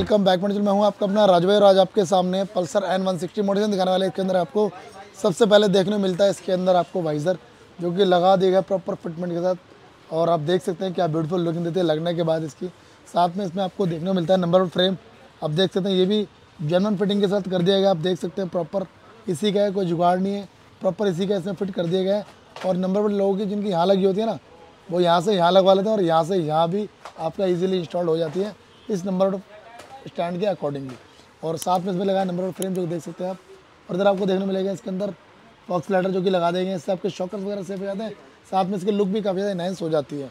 Welcome back मंडल मैं हूँ आपका अपना राजभाई राज आपके सामने पल्सर एन वन सिक्सटी मोटेशन दिखाने वाले। इसके अंदर आपको सबसे पहले देखने मिलता है, इसके अंदर आपको वाइज़र, जो कि लगा दिया गया प्रॉपर फिटमेंट के साथ। और आप देख सकते हैं क्या ब्यूटीफुल लुकिंग देती है लगने के बाद इसकी। साथ में इसमें आपको देखने मिलता है नंबर फ्रेम आप देख सकते हैं, ये भी जनवन फिटिंग के साथ कर दिया गया। आप देख सकते हैं प्रॉपर इसी का है, कोई जुगाड़ नहीं है। प्रॉपर इसी का इसमें फिट कर दिया गया है। और नंबर वन लोगों की जिनकी यहाँ लगी होती है ना, वो यहाँ से यहाँ लगवा लेते हैं और यहाँ से यहाँ भी आपका इजीली इंस्टॉल हो जाती है। इस नंबर स्टैंड के अकॉर्डिंगली और साथ में इसमें लगाया नंबर और फ्रेम जो देख सकते हैं आप। और इधर आपको देखने मिलेगा इसके अंदर फॉक्स लाइटर जो कि लगा देंगे। इससे आपके शॉकर्स वगैरह सेफ़ हो जाते हैं। साथ में इसके लुक भी काफ़ी ज़्यादा इनहेंस हो जाती है।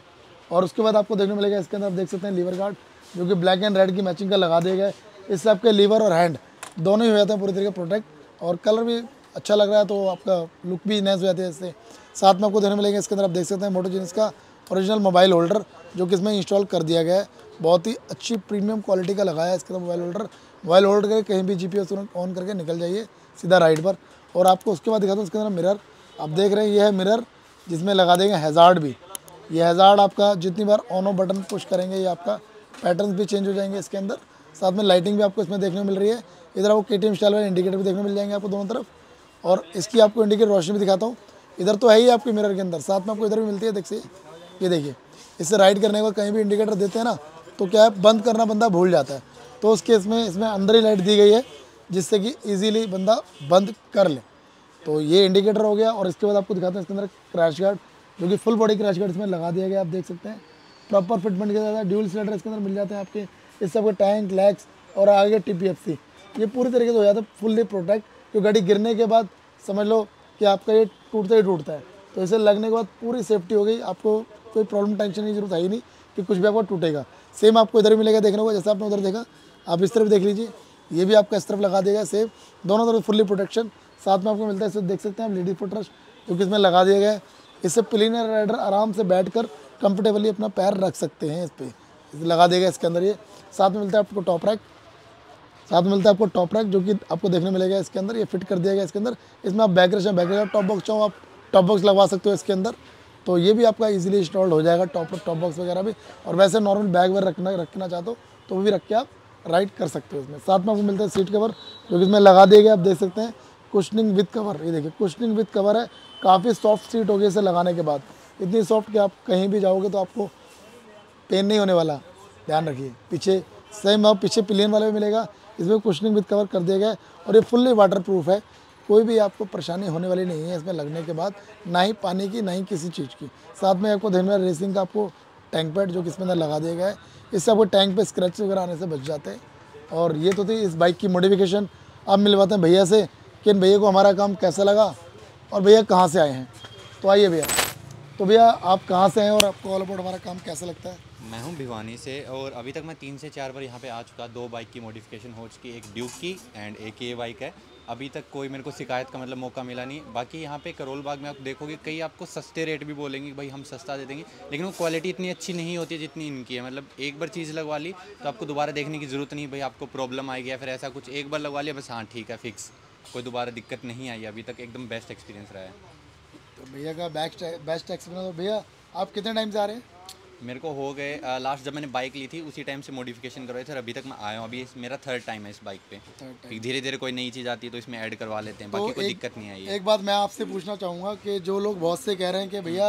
और उसके बाद आपको देखने मिलेगा इसके अंदर आप देख सकते हैं लीवर गार्ड जो कि ब्लैक एंड रेड की मैचिंग का लगा दिया गया इससे आपके लीवर और हैंड दोनों ही हो जाते हैं पूरी तरीके प्रोटेक्ट और कलर भी अच्छा लग रहा है तो आपका लुक भी इनहेंस हो जाती है इससे। साथ में आपको देखने मिलेगा इसके अंदर आप देख सकते हैं मोटो जीन्स का ओरिजिनल मोबाइल होल्डर जो कि इसमें इंस्टॉल कर दिया गया है। बहुत ही अच्छी प्रीमियम क्वालिटी का लगाया है इसके अंदर मोबाइल होल्डर मोबाइल होल्ड करके कहीं भी जी पी ऑन करके निकल जाइए, सीधा राइड पर। और आपको उसके बाद दिखाता हूँ उसके अंदर मिरर आप देख रहे हैं, ये है मिरर जिसमें लगा देंगे हेजार्ड भी। ये हेजार्ड आपका जितनी बार ऑन ऑफ़ बटन पुश करेंगे, ये आपका पैटर्न भी चेंज हो जाएँगे इसके अंदर। साथ में लाइटिंग भी आपको इसमें देखने मिल रही है। इधर आपको के टी स्टाइल वाले इंडिकेटर भी देखने मिल जाएँगे आपको दोनों तरफ़। और इसकी आपको इंडिकेटर रोशनी भी दिखाता हूँ। इधर तो है ही आपके मिरर के अंदर। साथ में आपको इधर भी मिलती है, देखिए। ये देखिए इससे राइड करने के बाद कहीं भी इंडिकेटर देते हैं ना तो क्या है, बंद करना बंदा भूल जाता है। तो उस केस में इसमें अंदर ही लाइट दी गई है, जिससे कि इजीली बंदा बंद कर ले। तो ये इंडिकेटर हो गया और इसके बाद आपको दिखाते हैं इसके अंदर क्रैश गार्ड जो कि फुल बॉडी क्रैश गार्ड इसमें लगा दिया गया, आप देख सकते हैं। प्रॉपर फिटमेंट के साथ ड्यूल सिलेंडर इसके अंदर मिल जाते हैं आपके। इस सबके टैंक लैक्स और आगे टी ये पूरी तरीके से हो जाता है फुल्ली प्रोटेक्ट तो गाड़ी गिरने के बाद समझ लो कि आपका ये टूटता ही टूटता है। तो इसे लगने के बाद पूरी सेफ्टी हो गई, आपको कोई प्रॉब्लम टेंशन की ज़रूरत है ही नहीं कि कुछ भी आपका टूटेगा। सेम आपको इधर मिलेगा, देखने को, जैसा आपने उधर देखा। आप इस तरफ़ देख लीजिए। ये भी आपका इस तरफ़ लगा देगा सेम दोनों तरफ़ फुल्ली प्रोटेक्शन साथ में आपको मिलता है, इसे देख सकते हैं आप लेडी फुटरस्ट जो कि इसमें लगा दिया गया है। इससे प्लेनर राइडर आराम से बैठ कर कंफर्टेबली अपना पैर रख सकते हैं इस पर लगा देगा इसके अंदर ये। साथ में मिलता है आपको टॉप रैक साथ में मिलता है आपको टॉप रैक जो कि आपको देखने मिलेगा इसके अंदर। ये फिट कर दिया गया इसके अंदर। इसमें आप back rush back top box चाहो, आप टॉप बॉक्स लगवा सकते हो इसके अंदर। तो ये भी आपका इजीली इंस्टॉल्ड हो जाएगा टॉप टॉप बॉक्स वगैरह भी। और वैसे नॉर्मल बैग वगैरह रखना रखना चाहते हो तो वो भी रख के आप राइड कर सकते हो इसमें। साथ में आपको मिलता है सीट कवर जो कि इसमें लगा दिए गए आप देख सकते हैं कुशनिंग विद कवर ये देखिए कुशनिंग विथ कवर है, काफ़ी सॉफ्ट सीट होगी इसे लगाने के बाद। इतनी सॉफ्ट कि आप कहीं भी जाओगे तो आपको पेन नहीं होने वाला। ध्यान रखिए, पीछे सेम आप पीछे प्लेन वाले भी मिलेगा, इसमें कुशनिंग विद कवर कर दिया गया और ये फुल्ली वाटर प्रूफ है। कोई भी आपको परेशानी होने वाली नहीं है इसमें लगने के बाद, ना ही पानी की, ना ही किसी चीज़ की। साथ में आपको धनवर रेसिंग का आपको टैंक पैड जो कि इसमें लगा दिया गया है, इससे आपको टैंक पे स्क्रैच वगैरह आने से बच जाते हैं। और ये तो थी इस बाइक की मोडिफिकेशन। अब मिलवाते हैं भैया से कि इन भैया को हमारा काम कैसा लगा और भैया कहाँ से आए हैं? तो आइए भैया। तो भैया, आप कहाँ से हैं और आपको ऑल अबाउट हमारा काम कैसा लगता है? मैं हूँ भिवानी से और अभी तक मैं तीन से चार बार यहाँ पे आ चुका, दो बाइक की मॉडिफिकेशन हो चुकी एक ड्यूक की एंड एक ये बाइक है। अभी तक कोई मेरे को शिकायत का मतलब मौका मिला नहीं। बाकी यहाँ पे करोल बाग में आप देखोगे, कई आपको सस्ते रेट भी बोलेंगे भाई हम सस्ता दे देंगे, लेकिन वो क्वालिटी इतनी अच्छी नहीं होती है जितनी इनकी है। मतलब एक बार चीज़ लगवा ली तो आपको दोबारा देखने की ज़रूरत नहीं, भाई आपको प्रॉब्लम आएगी या फिर ऐसा कुछ एक बार लगवा लिया, बस हाँ ठीक है फिक्स कोई दोबारा दिक्कत नहीं आई, अभी तक एकदम बेस्ट एक्सपीरियंस रहा है। तो भैया का बेस्ट बेस्ट एक्सपीरियंस भैया, आप कितने टाइम से आ रहे हैं? मेरे को हो गए लास्ट जब मैंने बाइक ली थी उसी टाइम से मॉडिफिकेशन करवाए थे अभी तक मैं आया हूँ। अभी मेरा थर्ड टाइम है इस बाइक पे। धीरे धीरे कोई नई चीज़ आती है तो इसमें ऐड करवा लेते हैं तो बाकी कोई दिक्कत नहीं आई एक बात मैं आपसे पूछना चाहूँगा कि जो लोग बहुत से कह रहे हैं कि भैया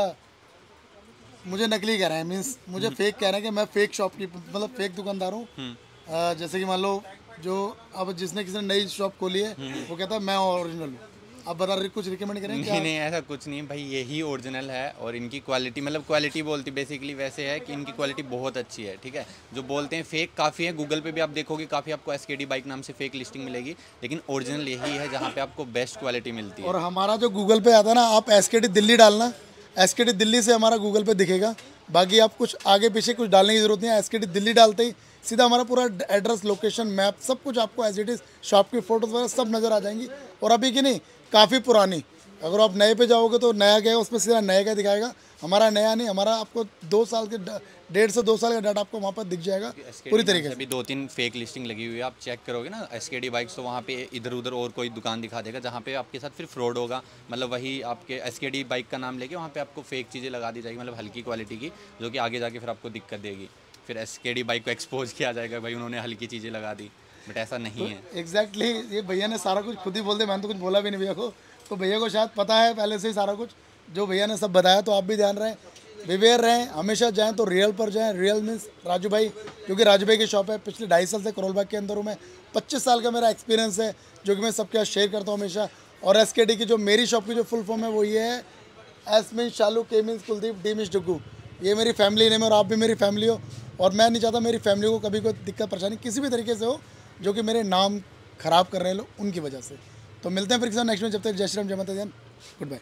मुझे नकली कह रहे हैं मीन्स मुझे हम्म। फेक कह रहे हैं कि मैं फेक शॉप की मतलब फेक दुकानदार हूँ। हम्म। जैसे कि मान लो जो अब जिसने किसी ने नई शॉप खोली है हम्म। वो कहता है मैं ओरिजिनल हूँ। आप बता रहे कुछ रिकमेंड करें नहीं नहीं ऐसा कुछ नहीं भाई यही ओरिजिनल है और इनकी क्वालिटी मतलब क्वालिटी बोलती बेसिकली वैसे है कि इनकी क्वालिटी बहुत अच्छी है ठीक है? जो बोलते हैं फेक काफ़ी है गूगल पे भी आप देखोगे काफ़ी आपको एस बाइक नाम से फेक लिस्टिंग मिलेगी लेकिन ओरिजिनल यही है जहाँ पे आपको बेस्ट क्वालिटी मिलती है। और हमारा जो गूगल पे आता ना आप एस दिल्ली डालना एस दिल्ली से हमारा गूगल पे दिखेगा। बाकी आप कुछ आगे पीछे कुछ डालने की ज़रूरत नहीं है एस दिल्ली डालते ही सीधा हमारा पूरा एड्रेस लोकेशन मैप सब कुछ आपको एज इट इज़ शॉप की फ़ोटोज़ वगैरह सब नज़र आ जाएँगी। और अभी की नहीं काफ़ी पुरानी। अगर आप नए पे जाओगे तो नया क्या है उसमें सीधा नया क्या दिखाएगा। हमारा नया नहीं हमारा आपको दो साल के डेढ़ से दो साल का डाटा आपको वहाँ पर दिख जाएगा पूरी तरीके से। अभी दो तीन फेक लिस्टिंग लगी हुई है आप चेक करोगे ना एस के डी बाइक्स तो वहाँ पे इधर उधर और कोई दुकान दिखा देगा जहाँ पे आपके साथ फिर फ्रॉड होगा। मतलब वही आपके एस के डी बाइक का नाम लेके वहाँ पे आपको फेक चीज़ें लगा दी जाएगी मतलब हल्की क्वालिटी की जो कि आगे जाके फिर आपको दिक्कत देगी। फिर एस के डी बाइक को एक्सपोज किया जाएगा भाई उन्होंने हल्की चीज़ें लगा दी। बट ऐसा नहीं है। एग्जैक्टली exactly, ये भैया ने सारा कुछ खुद ही बोल दिया मैंने तो कुछ बोला भी नहीं भैया को। तो भैया को शायद पता है पहले से ही सारा कुछ जो भैया ने सब बताया तो आप भी ध्यान रहें विवेयर रहें हमेशा जाएँ तो रियल पर जाएँ रियल मीन्स राजू भाई क्योंकि राजू भाई की शॉप है पिछले ढाई साल से करोल बाग के अंदर हूँ मैं पच्चीस साल का मेरा एक्सपीरियंस है जो कि मैं सबके साथ शेयर करता हूँ हमेशा। और एस की जो मेरी शॉप की जो फुल फॉर्म है वो ये है S means Shalu K means Kuldeep D means Dugu ये मेरी फैमिली नेम है और आप भी मेरी फैमिली हो। और मैं नहीं चाहता मेरी फैमिली को कभी कोई दिक्कत परेशानी किसी भी तरीके से हो जो कि मेरे नाम खराब कर रहे हैं लोग, उनकी वजह से। तो मिलते हैं फिर किसान नेक्स्ट में, जब तक जय श्री राम, जय माता जैन गुड बाय।